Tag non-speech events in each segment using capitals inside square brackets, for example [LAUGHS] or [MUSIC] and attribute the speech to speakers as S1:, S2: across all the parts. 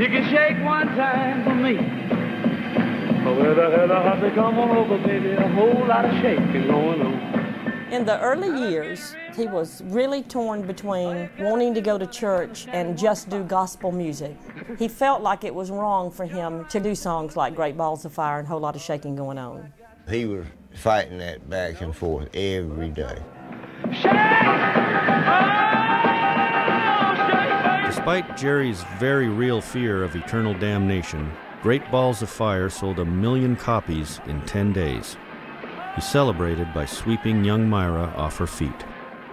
S1: You can shake one time for me. But with a hella hot come on over, baby, a whole lot of shaking going on.
S2: In the early years, he was really torn between wanting to go to church and just do gospel music. He felt like it was wrong for him to do songs like Great Balls of Fire and a whole lot of shaking going on.
S3: He was fighting that back and forth every day.
S4: Despite Jerry's very real fear of eternal damnation, Great Balls of Fire sold a million copies in 10 days. He celebrated by sweeping young Myra off her feet.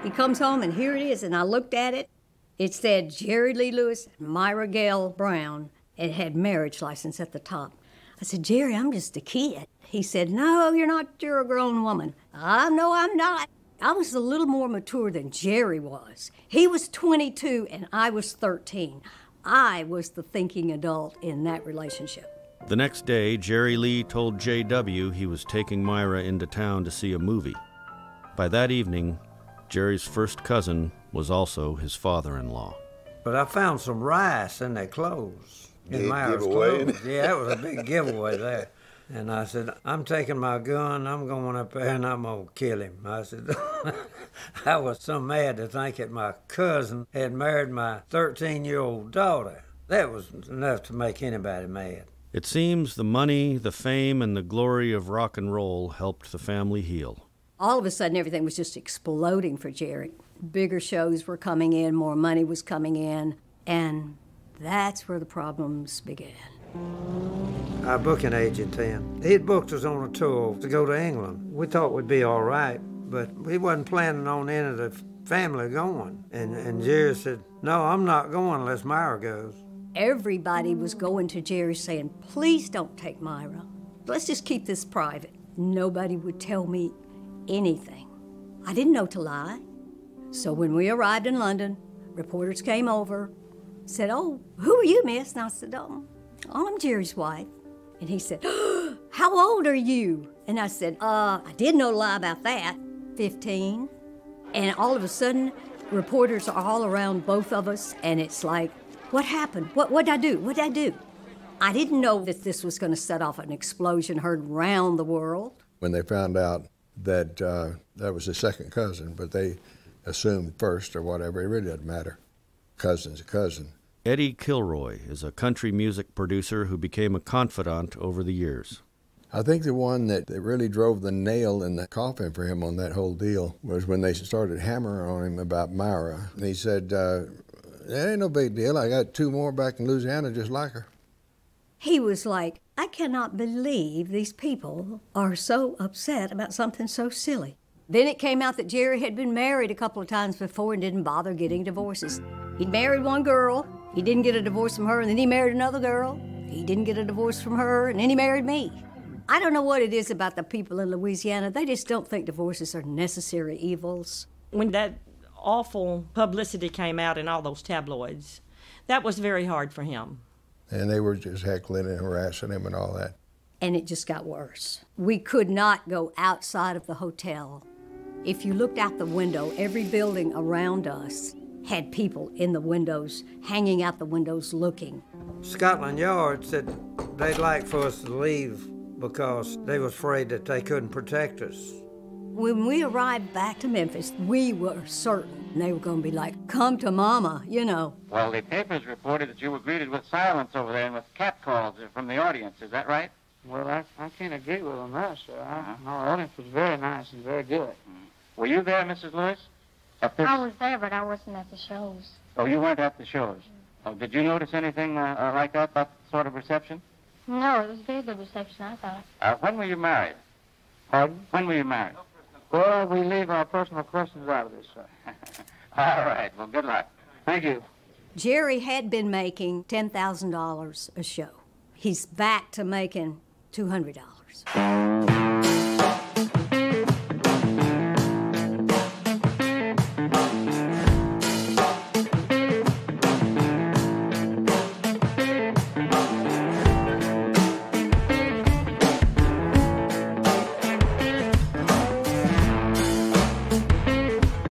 S5: He comes home and here it is, and I looked at it. It said Jerry Lee Lewis, Myra Gale Brown. It had marriage license at the top. I said, Jerry, I'm just a kid. He said, No, you're not. You're a grown woman. I know I'm not. I was a little more mature than Jerry was. He was 22 and I was 13. I was the thinking adult in that relationship.
S4: The next day, Jerry Lee told J.W. he was taking Myra into town to see a movie. By that evening, Jerry's first cousin was also his father in law.
S6: But I found some rice in their clothes. In
S7: Big
S6: Myra's
S7: giveaway.
S6: clothes. Yeah, that was a big giveaway there. [LAUGHS] And I said, I'm taking my gun, I'm going up there and I'm going to kill him. I said, [LAUGHS] I was so mad to think that my cousin had married my 13 year old daughter. That was enough to make anybody mad.
S4: It seems the money, the fame, and the glory of rock and roll helped the family heal.
S5: All of a sudden, everything was just exploding for Jerry. Bigger shows were coming in, more money was coming in, and that's where the problems began.
S6: Our booking agent then, he'd booked us on a tour to go to England. We thought we'd be all right, but we wasn't planning on any of the family going. And, and Jerry said, no, I'm not going unless Myra goes.
S5: Everybody was going to Jerry saying, please don't take Myra. Let's just keep this private. Nobody would tell me anything. I didn't know to lie. So when we arrived in London, reporters came over, said, Oh, who are you, miss? And I said, Oh, I'm Jerry's wife. And he said, [GASPS] How old are you? And I said, Uh, I did know to lie about that. 15. And all of a sudden, reporters are all around both of us, and it's like, What happened? What what'd I do? What did I do? I didn't know that this was going to set off an explosion heard round the world.
S7: When they found out that uh, that was his second cousin, but they assumed first or whatever, it really didn't matter. Cousin's a cousin.
S4: Eddie Kilroy is a country music producer who became a confidant over the years.
S7: I think the one that, that really drove the nail in the coffin for him on that whole deal was when they started hammering on him about Myra. And he said, uh, That ain't no big deal. I got two more back in Louisiana just like her.
S5: He was like, I cannot believe these people are so upset about something so silly. Then it came out that Jerry had been married a couple of times before and didn't bother getting divorces. He'd married one girl, he didn't get a divorce from her, and then he married another girl. He didn't get a divorce from her, and then he married me. I don't know what it is about the people in Louisiana. They just don't think divorces are necessary evils.
S2: When that awful publicity came out in all those tabloids, that was very hard for him.
S7: And they were just heckling and harassing him and all that.
S5: and it just got worse. We could not go outside of the hotel. If you looked out the window, every building around us had people in the windows, hanging out the windows looking.
S6: Scotland Yard said they'd like for us to leave because they was afraid that they couldn't protect us.
S5: When we arrived back to Memphis, we were certain they were going to be like, come to mama, you know.
S8: Well, the papers reported that you were greeted with silence over there and with catcalls from the audience. Is that right?
S9: Well, I, I can't agree with them there, sir. I, Our audience was very nice and very good. Mm-hmm.
S8: Were you there, Mrs. Lewis? At this...
S10: I was there, but I wasn't at the shows.
S8: Oh, you weren't at the shows. Oh, did you notice anything uh, uh, like that, that sort of reception?
S10: No, it was very good reception, I thought.
S8: Uh, when were you married?
S9: Pardon?
S8: When were you married?
S9: Well, we leave our personal questions out of this, sir. [LAUGHS]
S8: All right. Well, good luck.
S9: Thank you.
S5: Jerry had been making $10,000 a show. He's back to making $200.